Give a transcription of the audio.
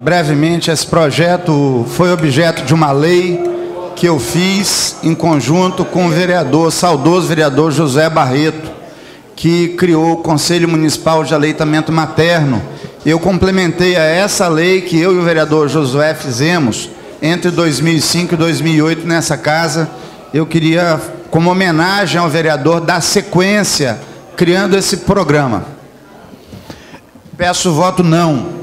Brevemente, esse projeto foi objeto de uma lei que eu fiz em conjunto com o vereador, saudoso vereador José Barreto, que criou o Conselho Municipal de Aleitamento Materno. Eu complementei a essa lei que eu e o vereador Josué fizemos entre 2005 e 2008 nessa casa. Eu queria, como homenagem ao vereador, dar sequência criando esse programa. Peço voto não.